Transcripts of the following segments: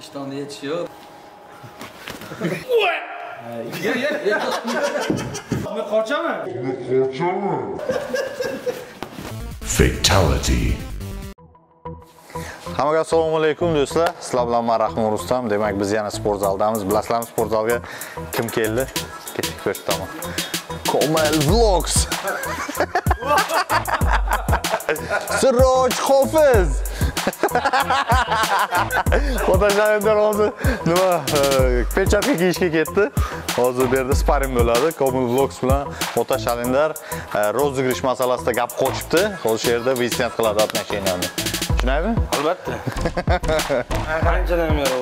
İştahında yetişiyor. Qochaman. Fatality. Hammaga assalomu alaykum do'stlar. Sizlar bilan men Rahmon Rustam. Demak, biz yana sport zaldamiz. Bilasizlarmi sport zalga kim keldi? Ketdik ko'rsataman. Komel Vlogs. Siroj Hofiz. Fotoshopdan hozir nima pechatka kiyishga ketdi. Hozir bu yerda sparing bo'ladi. Komil Vlogs bilan Fotoshoplar rozыгрыш masalasida gap qochibdi. Hozir shu yerda выяснять qiladi отношенияni. Tushunaymi? Albatta. Qanchadan beri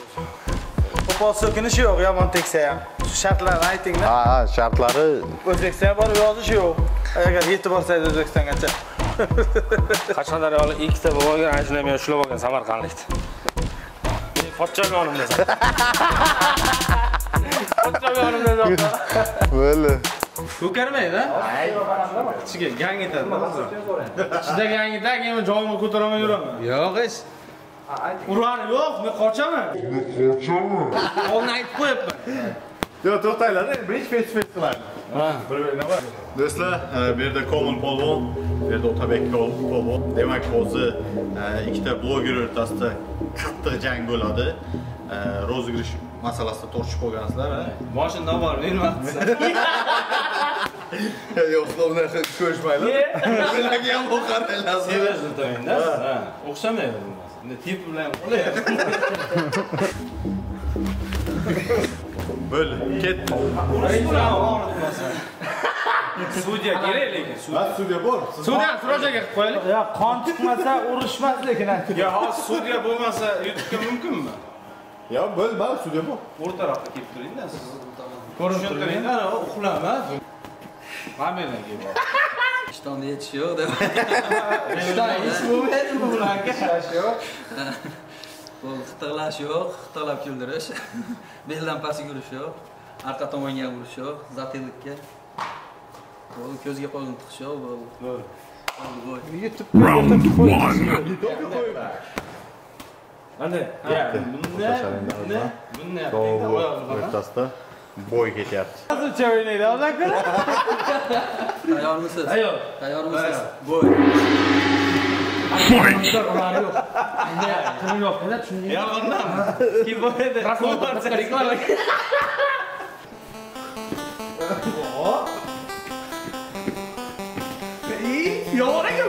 Qo'pol so'kinish yo'q, yomon teksa ham. Shu shartlarni aytinglar. Ha, ha, shartlari O'zbekistonga borib yozish yo'q. Agar yetib borsangiz O'zbekistongacha. qashqadaryolik ikkita bloger ana shunday meni ushlab olgan samarqandlikda Men pochchagonim desam pochchagonim desam bo'ldi. Ko'karmaydi, Ichiga gang etadi. ichida yangida keyin joyimga ko'taraman yuraman Yo'q ish. Urani yo'q, men qochaman. Oldin aytib qo'yapman. Yo'q, to'xtanglar, birinchi fes fes qiladi. Do'stlar, e, bu yerda Komil polvon, bu yerda Otabek polvon. Demak, hozir ikkita bloger o'rtasida qattiq jang bo'ladi. Rozыгрыш masalasida tortishib qolgansizlar, ha? Moshindan bor, vaqtsa. Yo'q, unaqa ko'rishmaylar. Ularga ham o'qaraylar. seriyasini o'taman-da ha o'xshamaydi bu narsa Endi tip bilan qo'yadi Bo'ldi, ketdi. Sudya kerak lekin. Ha, sudya bor. sudya srojaga qilib qo'yaylik Ya qon chiqmasa urishmas lekin yo hozir sudya bo'lmasa yutishga mumkinmi Yo, bo'ldi, bari sudya bor. o'rtaroqqa kelib turingda siz ko'rinib turingda uxlama mana bu yerdan kelib İştahında yetişiyor. deb. ish bo'lmaydimi bularga? Bu xitirlash yo'q, qitig'lash yo'q qitig'lab kuldirish beldan pastga yurish yo'q arqa tomonga urish yo'q zatellikka ko'zga qo'lni tiqish yo'q Round one. Qanday? Bunda bunda sovuq o'rtasida boy ketyapti. Hozircha o'ynaydi, ozdan ko'ra. Tayyormisiz? Tayyor. Tayyormisiz? Boy. Fight. Yolg'ondan. Kim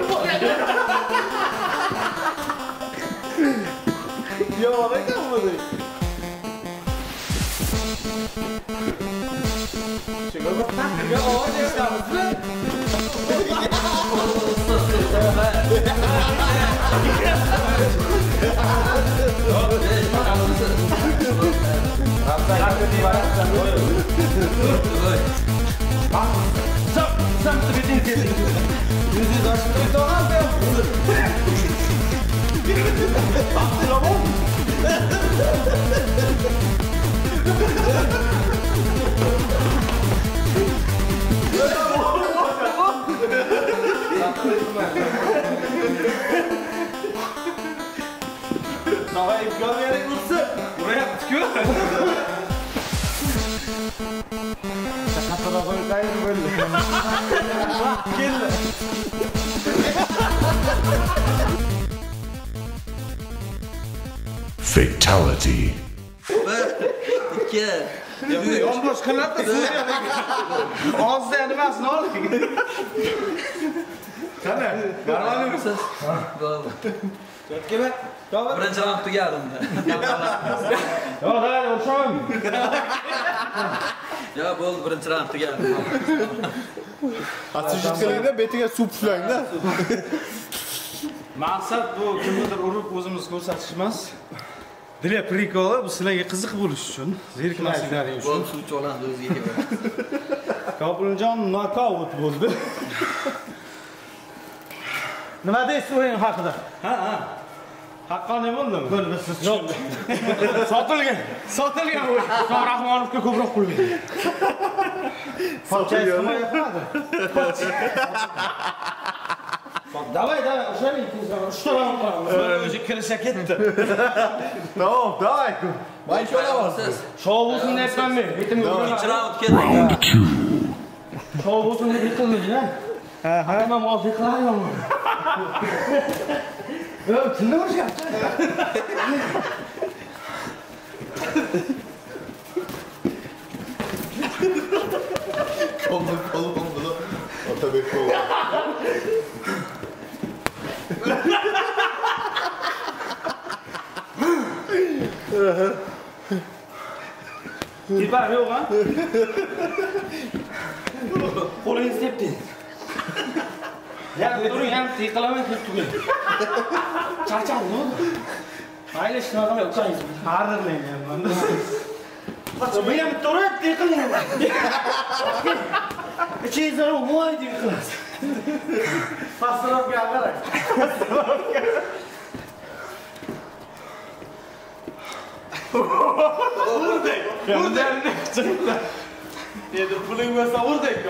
bo'ladi? Yo'q ekan bu. Daha 지금 또한 배우 박스 러브 Fatality. Ikki. Yonbosh qilyapti. Og'zida nimasini oling. Qani? Siz. Bo'ldi. Kelma. To'g'ri. Birinchi raund tugadi unda. Yo'q, hali o'xshamaymi? Yo, bo'ldi, birinchi raund tugadi. Asujit qilingda, betiga suv puflangda. Maqsad bu kimnidir urib o'zimizni ko'rsatish emas. Для прикола bu sizlarga qiziq bo'lish uchun, zerikmasliklaring uchun. Bo'ldi, suvchi olamiz o'ziga keladi. Kopiljon nokaut bo'ldi. Nima deysiz o'yin haqida? Ha, ha. Haqqoniy bo'ldimi? Bo'ldi, siz yo'q. Sotilgan. Sotilgan. Islom Rahmonovga ko'proq pul berdi. Sotilgan. Давай, давай, uchta raund qilamiz. O'zi kirishga ketdi. Tamam, давай. Ben şöyle Siz Shov bo'lsin deyapman men. Bitim ikkinchi raund ketdi. Round two. Shov bo'lsin deb yiqilding-a. Ha, ha. Nima mol yiqilaman. Yo, shunda urishyapti. Kolum kolum bunu. Otabek kolu. Gitbar yo'q ha? Qo'lingizni tepding. Ya turun yang 디클라면 그쪽에 자자 뭐. 마일리지 나가면 역사 있어 하를 내냐 뭔데 맞아 왜냐면 또래 디클이는 진짜로 뭐야 디클 파스럽게 안 가라. 뭔데 뭔데 얘들 불행과 싸운다 이거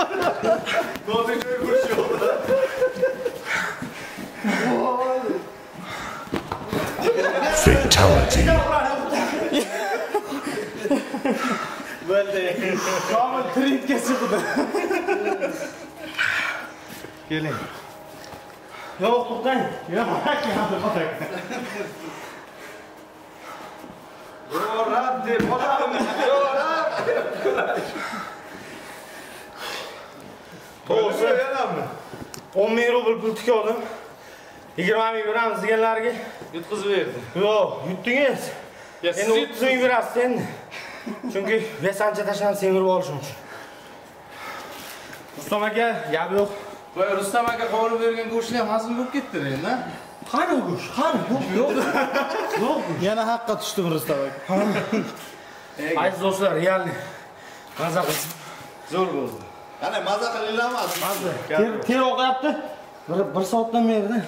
Keling. Yo'q, to'xtang. Yo'q, to'xtang. Yo'rab deb bolam. Yo'rab. To'g'risi, 10 ming rubl pul tikdim. 20 ming beramiz deganlarga Yutqizib berdi. Yo'q, yutdingiz. Ya Endi 30 ming berasiz endi. Chunki bes ancha tashlab semirib olishim uchun. Rustam aka, gap yo'q. Voy Rustam aka qovurib bergan go'shtni ham hazm bo'lib ketdi endi. Qani go'sht? Qani? Yo'q, yo'q. Yana haqqa tushdim Rustam aka. Aziz do'stlar, realni maza qilib Zo'r bo'ldi. Qani maza qilinglarmi? ter ter oqyapti. Bir bir soatdan beri.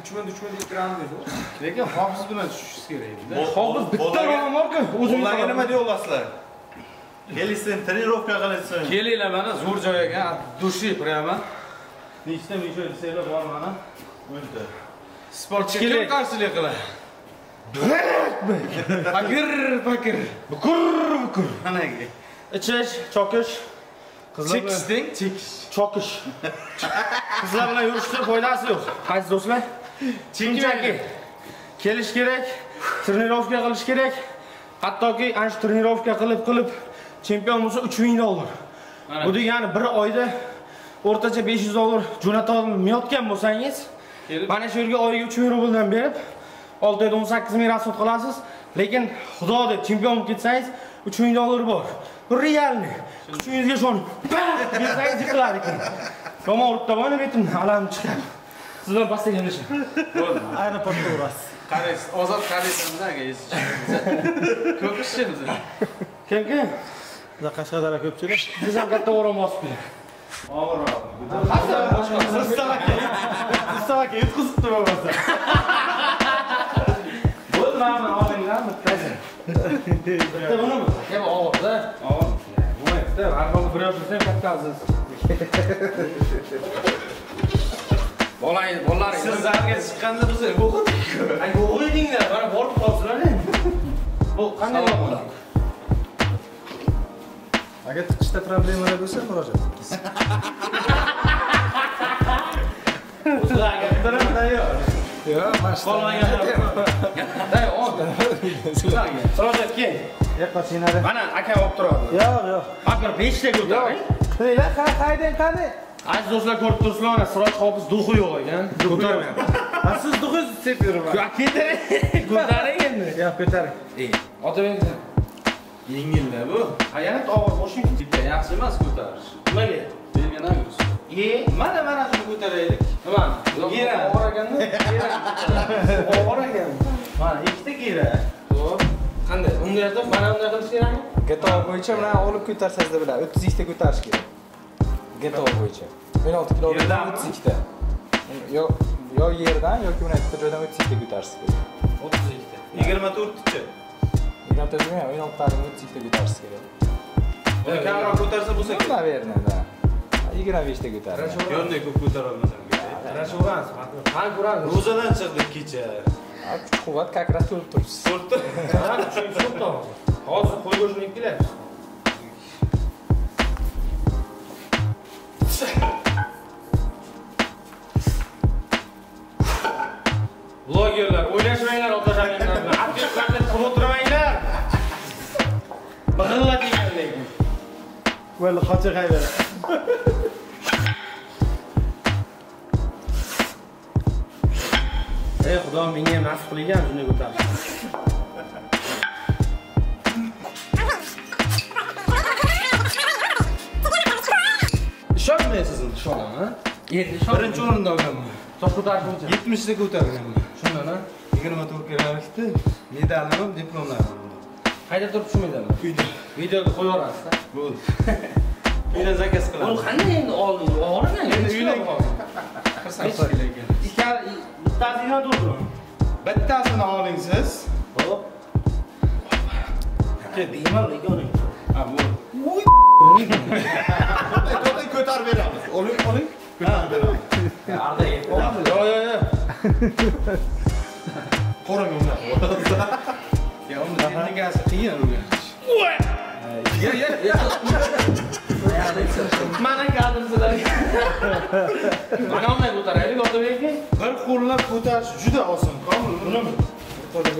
3000 3000 ekran dedi. Lekin hofiz bilan tushishingiz kerak edi. Hozir bitta roman borku, o'zim Ularga nima deyapsizlar? Kelishsin, trenirovka qilishsin. Kelinglar mana zo'r joyga dushi prямо. Nechta misho desanglar bor mana. O'nta. Sportchi Kerak. kim qarshilik qiladi? Fakir, fakir. Bukur, bukur. Qanaqa? Ichish, chokish, qizlar bilan Chekishding, chekish. chokish. Qizlar bilan yurishda foydasi yo'q. Aziz do'stlar, shunchaki kelish kerak, trenirovka qilish kerak. Hattoki ana shu trenirovka qilib qilib chempion bo'lsa 3000 dollar. Bu degani bir oyda o'rtacha 500 dollar jo'nata olmayotgan bo'lsangiz, mana shu yerga oyiga 3000 rubldan berib 6 oyda 18 ming rasxod qilasiz. Lekin xudo deb chempion bo'lib ketsangiz 3000 dollar bor. Bu realni. Kuchingizga ishonib, bersangiz yiqilar ekan. Yomon urib tomoni betim alam chiqadi. Siz bilan pastga kelishing. Aeroportda urasiz. qaraysiz, ozod qaraysizmi aka. Ko'p ishimiz. Kim kim? Qashqadaryo ko'pchilik. Siz ham katta o'rin bosib bering. Rustam aka. Rustam aka yutqizibdi bo'lmasa. Bo'ldi, mana olinglar bittasi. Bitta bunimi? Kim og'irda? Og'ir. Bo'lmayapti. Xil bir yoshda katta aziz. Bolangiz, bolalaringiz. Siz zalga chiqqanda biz o'qidik. Ay o'qidinglar, mana borib qolsizlar endi. Bu qanday bo'ladi? Agar chiqishda problemalar bo'lsa murojaat qilasiz. Sizlarga bittadan yo'q. Qolmagan. Murojaat kel. Yo'q, Mana aka olib turadi. Yo'q, yo'q. Akbar 5 ta ko'taring. Qilinglar, qaydang qani? Aziz do'stlar ko'rib turibsizlar, Siroj hofiz duxi yo'q ekan. Ko'tarmayapti. Ha, siz duxingizni sepib yuraman. Yo'q, ketaring. Ko'taring endi. Yo'q, ko'taring. Otabek Yengilda bu. Hayat og'ir boshing. Bitta yaxshi emas ko'tarish. Nimaga? Yurus. Ye, Mana mana shuni ko'taraylik. nima? Gira. Og'ir ekanda. Og'ir ekan. Mana ikkita gira. Xo'p. Qanday? Unday qilib, mana unday qilish kerakmi? gto bo'yicha bunaqa olib ko'tarsangiz da bo'ladi o'ttiz ikkita ko'tarish kerak gto bo'yicha o'n olti kilo Yerdanmi? o'ttiz ikkita yo yerdan yoki mana bitta joydan o'ttiz ikkita ko'tarish kerak o'ttiz ikkita yigirma to'rtticha yigirma to'rt o'n oltidan o'ttiz ikkita ko'tarish kerak uni kamroq ko'tarsa bo'lsa kerak naверное да yigirma beshta ko'tarish yonday ko'p ko'tarolmasam rashugansiz qani ko'ramiz ro'zadan chiqdik kecha kuch quvvat как раз ko'rib turibsiz to'rtta hozir qo'y go'shtini yeb kelyapmiz blogerlar o'ynashmanglar Well, qocha qayda? ey xudo menga ham nasib qilgan shunday ko'tarish ishonmaysiz ishonaman endi ishon birinchi o'rinda olganman tosh ko'tarish bo'yicha yetmishta ko'targanman shundan a yigirma to'rt kilometr medalim ham diplomlarim qayda turib tushmaydimi uyda. Videoga qo'yib yuborasizda bo'ldi. Uydan zakaz uni qilamiz qanday endi oldin? Og'rigan Endi uydan- ikkala bittasini turdim bittasini oling siz hop bemalol ikkoving ha bo'ldi ko'tarib beramiz. Oling oling ko'tarib beramiz. Yo yo yo. Qo'ring uni yo uni texnikasi qiyin o'rganish mana keldim sizlarga mana unday ko'taraylik otabekka bir qo'llab ko'tarish juda oson komil buni qo'lda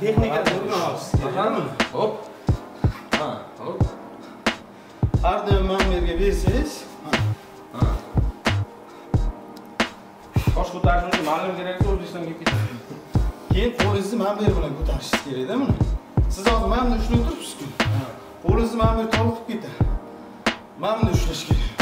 texnikasi o'rganasiz hop ha hop ardim mana bu yerga bersangiz tosh ko'tarish uchun ma'lum keraksa o'zbekistonga kelib keyin qo'lingizni mana bu yer bilan ko'tarishingiz kerakda buni siz hozir mana buni ushlab turibsizku qo'lingizni mana bu toliqib ketadi mana buni ushlash kerak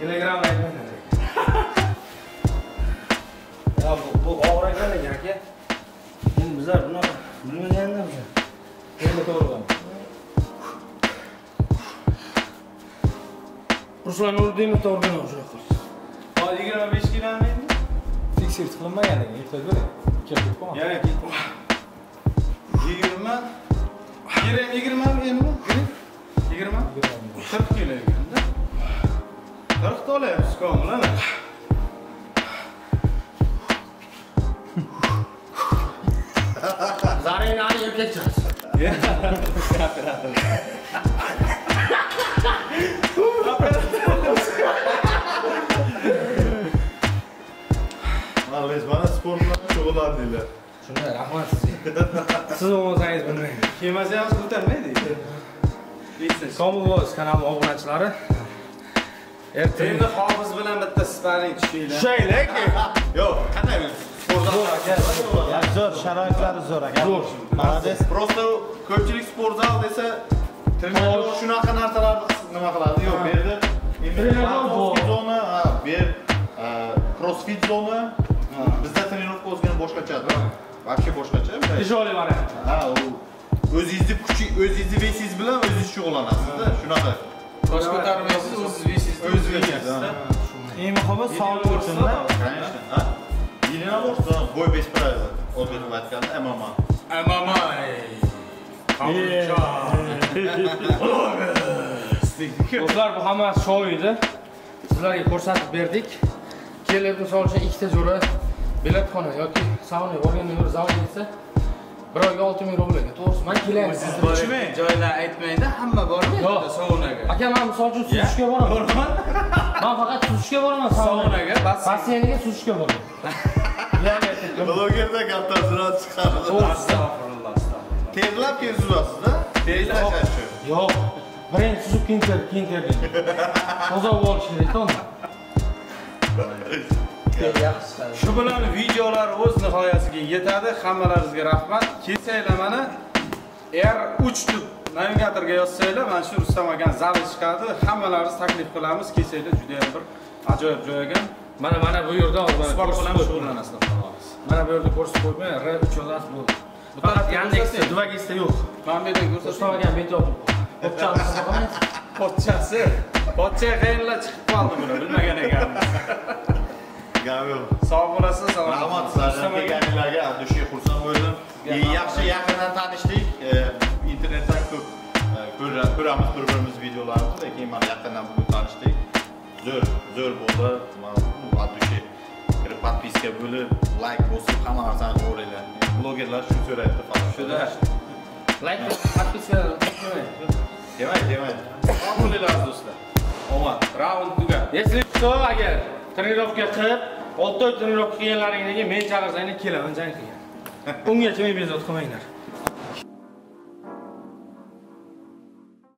kilogramm aytmayman ya bu og'ir ekan aka. Endi bizlar bunaqa bilmaganda bizlar endi to'g'ri ruslan nuriddinov to'g'ri shunaqa hozir yigirma besh kiloni endi fiksировать qilinmagan ekan ehtiyot bo'ling kelib qo'ying yana yigirma. Yigirma yigirmami endi yigirma. Qirq kilo ekanda qirqta olyapsiz komil ana. Zaringni ani erkak chiqasiz shug'ullandinglar. shunday rahmat sizga siz bo'lmasangiz bilmayman kemasi ham ko'tarmaydi komil voice kanali obunachilari ertaga endi hofiz bilan bitta sparing tushinglar tushaylik Yo'q, qanday sport zo'r sharoitlari zo'r. Aka zo'r молодец Просто ko'pchilik sport zal desa trenajyor shunaqa narsalarni nima qiladi? Yo'q, bu yerda zona, bu yer crossfit zona. Boshqachadir. Вообще boshqacha. tijoriy variant Ha, u o'zingizni kuchi, o'zingizni vesingiz bilan o'zingiz shug'ullanasizda. Shunaqa. tosh ko'tarmaysiz o'ziz vesiz O'z vesingiz. eng muhimi sog'liq uchunda Конечно. Единоборство, бой без правил. O'zbeklar aytganda MMA. do'stlar bu hammasi shou edi sizlarga ko'rsatib berdik kelib misol uchun ikkita jo'ra biletxona yoki sauna borganda bir zalga ketsa bir oyga olti ming rubl to'g'risi man kelay sizni joylar aytmaydi hamma bormi Yo'q. saunaga aka man misol uchun suzishga boraman man faqat suzishga boraman saunaga saunaga basseyn basseynga suzishga boraman. Blogerda gapdan surat chiqardi. astag'firulloh astag'firulloh Terlab keyin suzasizda. Uchun. yo'q birinchi suzib keyin ter keyin terdik toza bo'lish kerakda uni shu bilan videolar o'z nihoyasiga yetadi. Hammalaringizga rahmat. Kelsanglar mana r uch deb navigatorga yozsanglar mana shu rustam akani zali chiqadi. Hammalaringiz taklif qilamiz. Kelsanglar juda ham bir ajoyib joy ekan mana mana bu yerda sport bilan ko'rsatib shug'ullanasizlar. mana bu yerda ko'rsatib qo'yibman r uch yozasiz bo'ldi faqat yandexda dvagista yo'q. Mana bu yerdan rustam ko'rsating akam bet yopib pochchasi pochcha qayerlar chiqib qoldi buni bilmagan ekanmiz Gap yo'q. sog' bo'lasiz salomat Rahmat sizlarga kelganinglarga Abdushiy xursand bo'ldim. Yaxshi yaqindan tanishdik. E, Internetdan ko'p e, ko'ra- ko'ramiz bir-birimiz videolarimizni, lekin mana yaqindan bugun tanishdik. Zo'r, zo'r bo'ldi. Mana bu Abdushiy kirib podpiska bo'lib, like bosib, hamma narsani o'raylar. Blogerlar shu so'rayapti faqat. Shuda. layk подписка Demak, demak. sog' bo'linglar do'stlar omad raund tugadi если что agar Trenirovka qilib olti oy trenirovka qilganlaringdan men chaqirsanglar kelaman jang qilgan. Ungacha meni bezovta qilmanglar.